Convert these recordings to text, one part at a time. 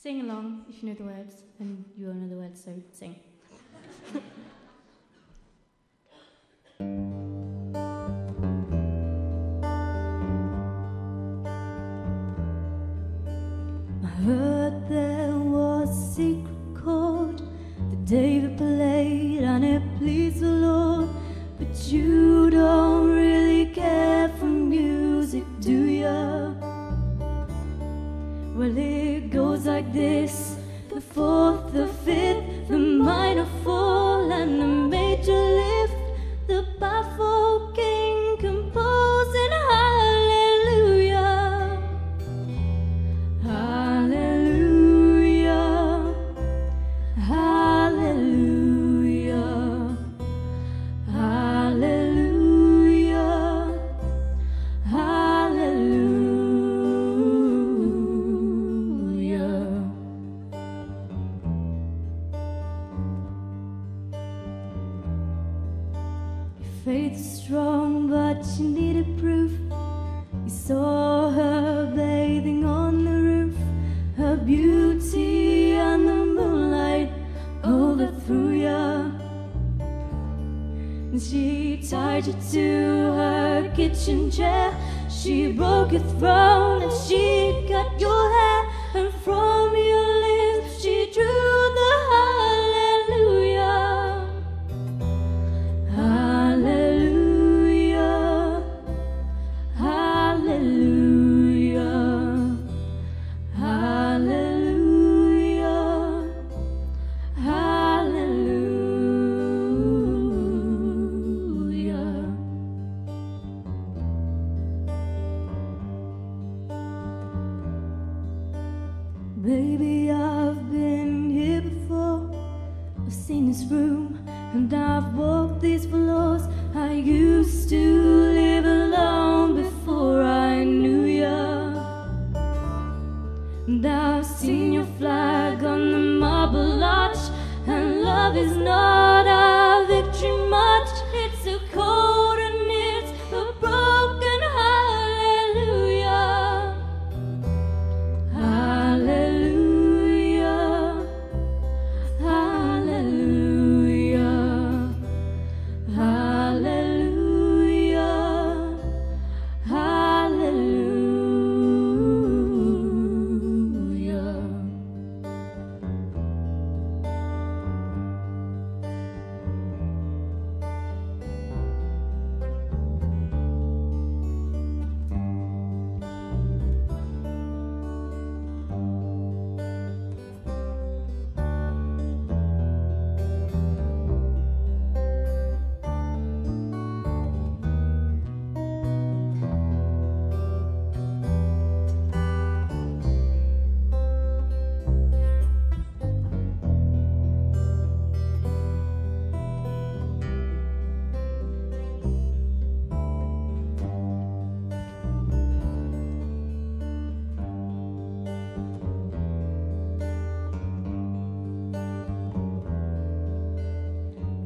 Sing along if you know the words, and you all know the words, so sing. I heard there was a secret chord that David played and it pleased the Lord. But you don't really like this. The fourth, the fifth, the minor fall, and the major lift, Your faith is strong, but she needed proof. You saw her bathing on the roof, her beauty and the moonlight overthrew ya. And she tied you to her kitchen chair. She broke your throne and she cut your hair, and from room and I've walked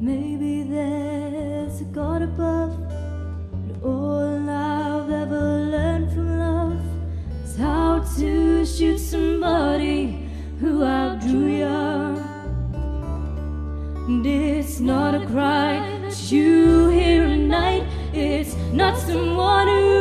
Maybe there's a God above. But all I've ever learned from love is how to shoot somebody who outdrew ya. And it's not a cry that you hear at night. It's not someone who